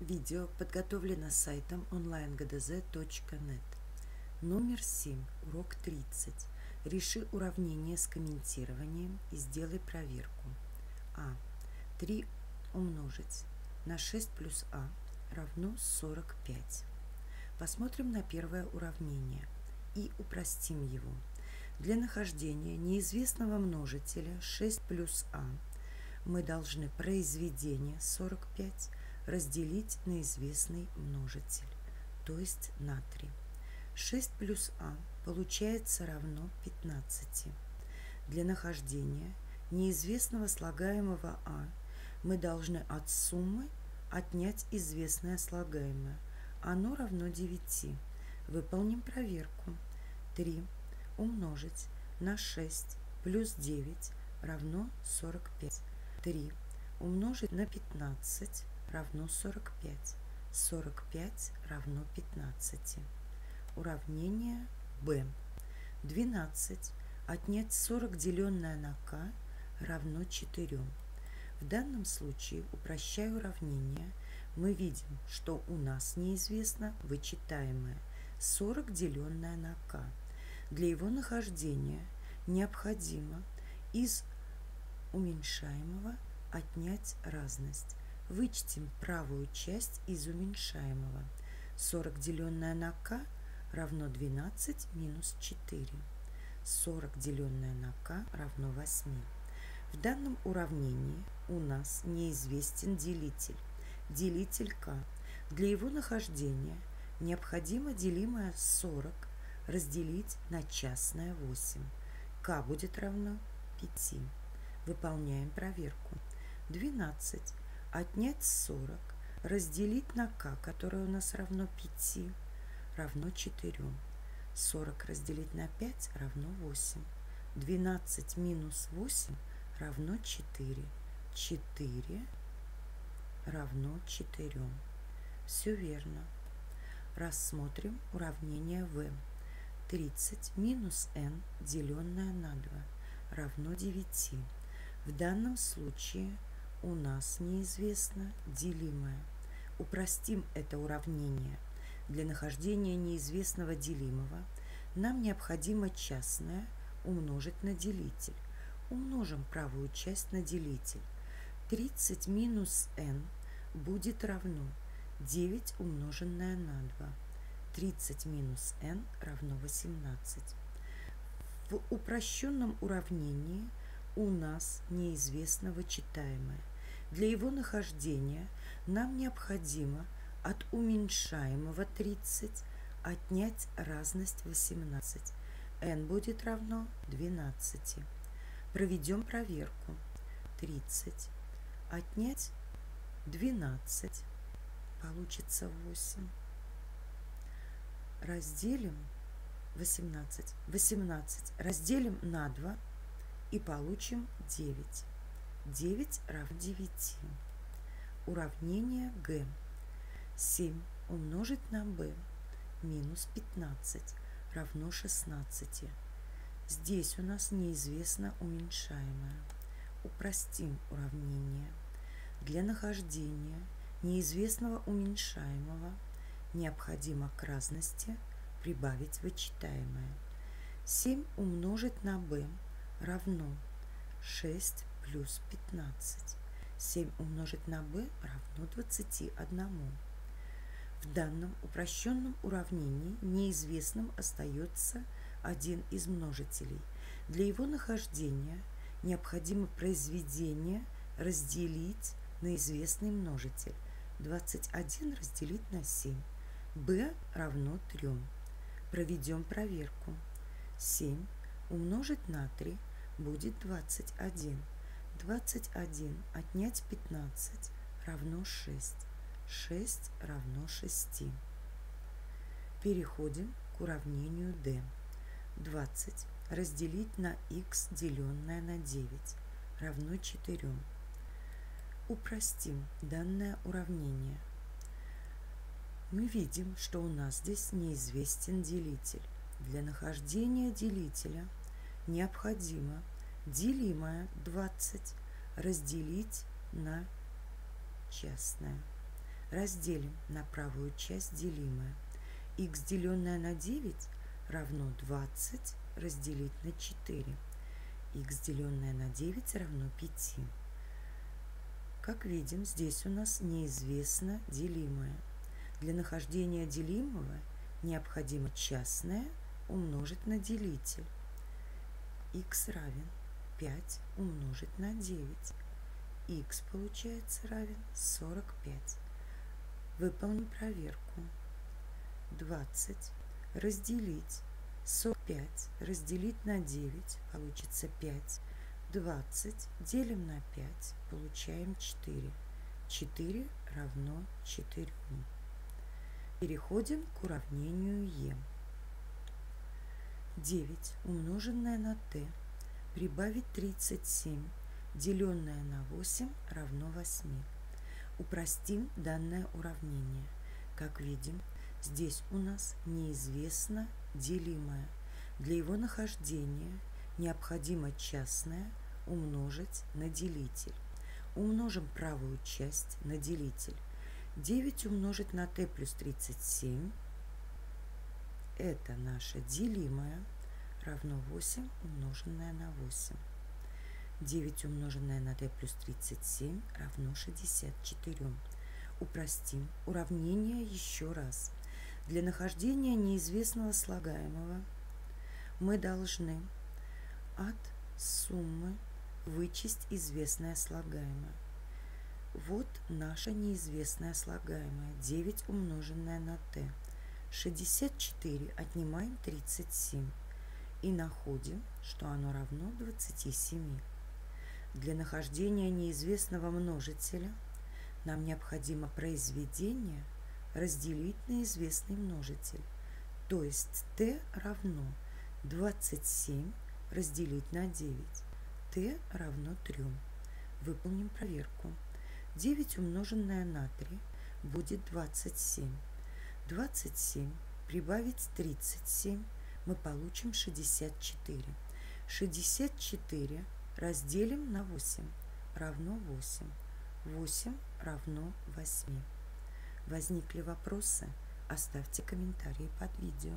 Видео подготовлено сайтом onlinegdz.net. Номер 7, урок 30. Реши уравнение с комментированием и сделай проверку. А. 3 умножить на 6 плюс А равно 45. Посмотрим на первое уравнение и упростим его. Для нахождения неизвестного множителя 6 плюс А мы должны произведение 45 разделить на известный множитель, то есть на 3. 6 плюс а получается равно 15. Для нахождения неизвестного слагаемого а мы должны от суммы отнять известное слагаемое. Оно равно 9. Выполним проверку. 3 умножить на 6 плюс 9 равно 45. 3 умножить на 15 равно 45. 45 равно 15. Уравнение b. 12 отнять 40 деленное на k равно 4. В данном случае, упрощая уравнение, мы видим, что у нас неизвестно вычитаемое 40 деленное на k. Для его нахождения необходимо из уменьшаемого отнять разность. Вычтем правую часть из уменьшаемого. 40 деленное на k равно 12 минус 4. 40 деленное на k равно 8. В данном уравнении у нас неизвестен делитель. Делитель k. Для его нахождения необходимо делимое 40 разделить на частное 8. k будет равно 5. Выполняем проверку. 12 Отнять 40, разделить на k, которое у нас равно 5, равно 4. 40 разделить на 5 равно 8. 12 минус 8 равно 4. 4 равно 4. Все верно. Рассмотрим уравнение v. 30 минус n, деленное на 2, равно 9. В данном случае у нас неизвестно делимое. Упростим это уравнение. Для нахождения неизвестного делимого нам необходимо частное умножить на делитель. Умножим правую часть на делитель. 30 минус n будет равно 9 умноженное на 2. 30 минус n равно 18. В упрощенном уравнении у нас неизвестно вычитаемое. Для его нахождения нам необходимо от уменьшаемого 30 отнять разность 18. n будет равно 12. Проведем проверку. 30 отнять 12 получится 8. Разделим 18. 18 разделим на 2 и получим 9. 9 равно 9. Уравнение Г. 7 умножить на b минус 15 равно 16. Здесь у нас неизвестно уменьшаемое. Упростим уравнение. Для нахождения неизвестного уменьшаемого необходимо к разности прибавить вычитаемое. 7 умножить на b равно 6 плюс 15. 7 умножить на b равно 21. В данном упрощенном уравнении неизвестным остается один из множителей. Для его нахождения необходимо произведение разделить на известный множитель. 21 разделить на 7. b равно 3. Проведем проверку. 7 умножить на 3 будет 21. 21 отнять 15 равно 6. 6 равно 6. Переходим к уравнению d. 20 разделить на x, деленное на 9, равно 4. Упростим данное уравнение. Мы видим, что у нас здесь неизвестен делитель. Для нахождения делителя необходимо делимое 20 разделить на частное. разделим на правую часть делимое. х деленное на 9 равно 20 разделить на 4. х деленное на 9 равно 5. Как видим, здесь у нас неизвестно делимое. Для нахождения делимого необходимо частное умножить на делитель. х равен 5 умножить на 9. х получается равен 45. Выполним проверку. 20 разделить 45 разделить на 9 получится 5. 20 делим на 5 получаем 4. 4 равно 4. Переходим к уравнению Е. 9 умноженное на t прибавить 37, деленное на 8 равно 8. Упростим данное уравнение. Как видим, здесь у нас неизвестно делимое. Для его нахождения необходимо частное умножить на делитель. Умножим правую часть на делитель. 9 умножить на t плюс 37 – это наше делимое – равно 8 умноженное на 8. 9 умноженное на t плюс 37 равно 64. Упростим уравнение еще раз. Для нахождения неизвестного слагаемого мы должны от суммы вычесть известное слагаемое. Вот наше неизвестное слагаемое 9 умноженное на t. 64 отнимаем 37 и находим, что оно равно 27. Для нахождения неизвестного множителя нам необходимо произведение разделить на известный множитель, то есть t равно 27 разделить на 9. t равно 3. Выполним проверку. 9 умноженное на 3 будет 27. 27 прибавить 37 мы получим 64. 64 разделим на 8 равно 8. 8 равно 8. Возникли вопросы? Оставьте комментарии под видео.